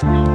Bye.